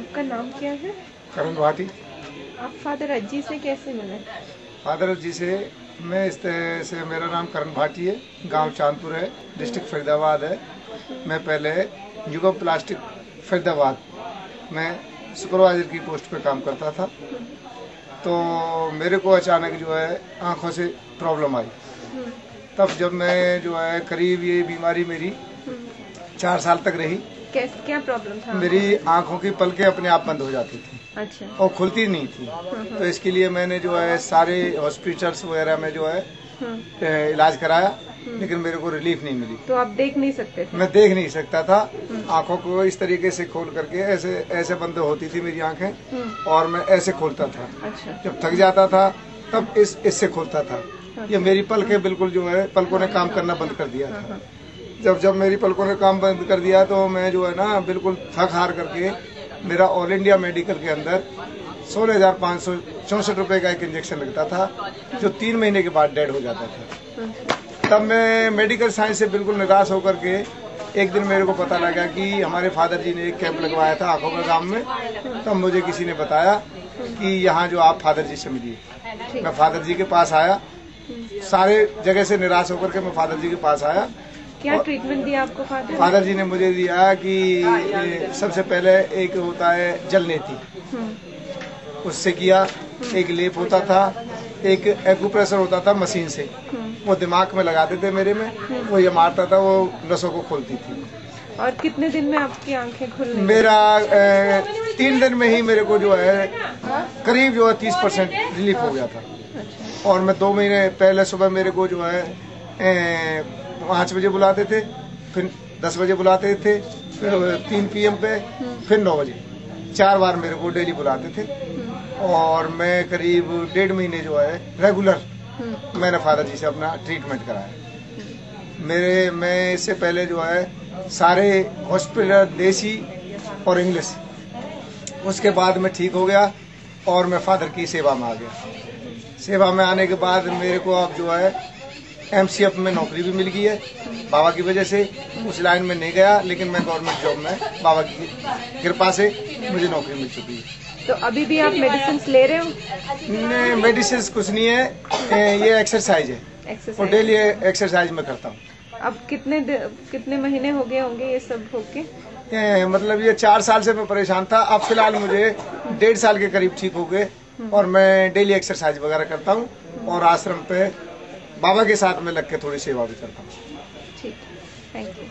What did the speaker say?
आपका नाम क्या है? करण भाटी आप फादर अज्जी से कैसे मिले? फादर जी से मैं इस तरह से मेरा नाम करण भाटी है। गाँव चांदपुर है डिस्ट्रिक्ट फरीदाबाद है। मैं पहले युगम प्लास्टिक फरीदाबाद में सुपरवाइजर की पोस्ट पे काम करता था। तो मेरे को अचानक जो है आँखों से प्रॉब्लम आई। तब जब मैं जो है करीब ये बीमारी मेरी चार साल तक रही। क्या प्रॉब्लम था? मेरी आँखों की पलकें अपने आप बंद हो जाती थी। अच्छा। और खुलती नहीं थी। तो इसके लिए मैंने जो है सारे हॉस्पिटल्स वगैरह में जो है हम्म, इलाज कराया लेकिन मेरे को रिलीफ नहीं मिली। तो आप देख नहीं सकते थे? मैं देख नहीं सकता था। आँखों को इस तरीके से खोल करके ऐसे ऐसे बंद होती थी मेरी आँखें। हम्म, और मैं ऐसे खोलता था। अच्छा। जब थक जाता था तब इस इससे खोलता था। ये मेरी पलकें बिल्कुल जो है पलकों ने काम करना बंद कर दिया था। हाँ, जब जब मेरी पलकों ने काम बंद कर दिया तो मैं जो है ना बिल्कुल थक हार करके मेरा ऑल इंडिया मेडिकल के अंदर सोलह हज़ार पाँच सौ चौसठ रुपये का एक इंजेक्शन लगता था, जो तीन महीने के बाद डेड हो जाता था। तब मैं मेडिकल साइंस से बिल्कुल निराश होकर के एक दिन मेरे को पता लगा कि हमारे फादर जी ने एक कैंप लगवाया था आँखों का गाँव में। तब मुझे किसी ने बताया कि यहाँ जो आप फादर जी से मिलिए। मैं फादर जी के पास आया। सारे जगह से निराश होकर के मैं फादर जी के पास आया। क्या ट्रीटमेंट दिया आपको फादर फादर जी ने मुझे दिया कि सबसे पहले एक होता है जलनेती हम्म, उससे किया एक लेप होता था एक एक्यूप्रेशर होता था मशीन से। हम्म, वो दिमाग में लगाते थे मेरे में वो ये मारता था वो नसों को खोलती थी। और कितने दिन में आपकी आँखें खुल गई? मेरा अ, तीन दिन में ही मेरे को जो है करीब जो है तीस परसेंट रिलीफ हो गया था। अच्छा। और मैं दो महीने पहले सुबह मेरे को जो है पाँच बजे बुलाते थे, फिर दस बजे बुलाते थे, फिर तीन पीएम पे, फिर नौ बजे। चार बार मेरे को डेली बुलाते थे। और मैं करीब डेढ़ महीने जो है रेगुलर मैंने फादर जी से अपना ट्रीटमेंट कराया। मेरे, मैं इससे पहले जो है, सारे हॉस्पिटल देसी और इंग्लिश उसके बाद मैं ठीक हो गया और मैं फादर की सेवा में आ गया। सेवा में आने के बाद मेरे को अब जो है एमसीएफ में नौकरी भी मिल गई है। बाबा की वजह से उस लाइन में नहीं गया लेकिन मैं गवर्नमेंट जॉब में बाबा की कृपा से मुझे नौकरी मिल चुकी है। तो अभी भी आप मेडिसिन ले रहे हो? नहीं मेडिसिन कुछ नहीं है। ये एक्सरसाइज है। और डेली एक्सरसाइज में करता हूँ। अब कितने कितने महीने हो गए होंगे ये सब होके? ये मतलब ये चार साल से मैं परेशान था। अब फ़िलहाल मुझे डेढ़ साल के करीब ठीक हो गए। और मैं डेली एक्सरसाइज वगैरह करता हूँ। और आश्रम पे बाबा के साथ में लग के थोड़ी सेवा भी करता हूँ। ठीक थैंक यू